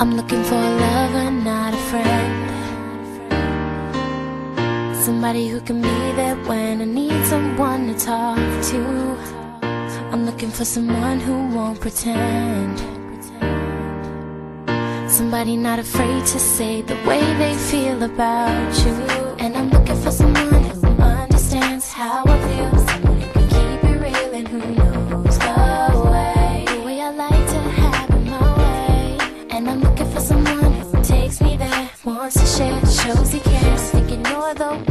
I'm looking for a lover, not a friend. Somebody who can be there when I need someone to talk to. I'm looking for someone who won't pretend. Somebody not afraid to say the way they feel about you. And I'm looking wants to share, shows he cares. Thinking you're the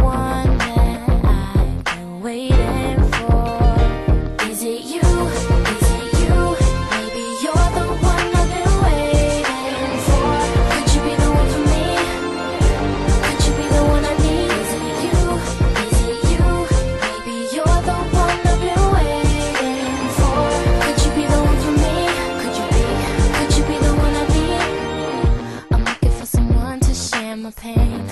my pain.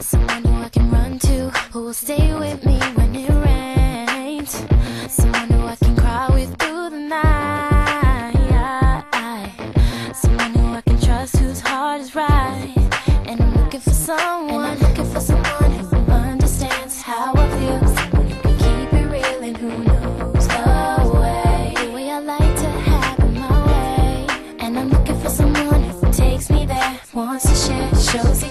Someone who I can run to, who will stay with me when it rains. Someone who I can cry with through the night. Someone who I can trust, whose heart is right. And I'm looking for someone, shows.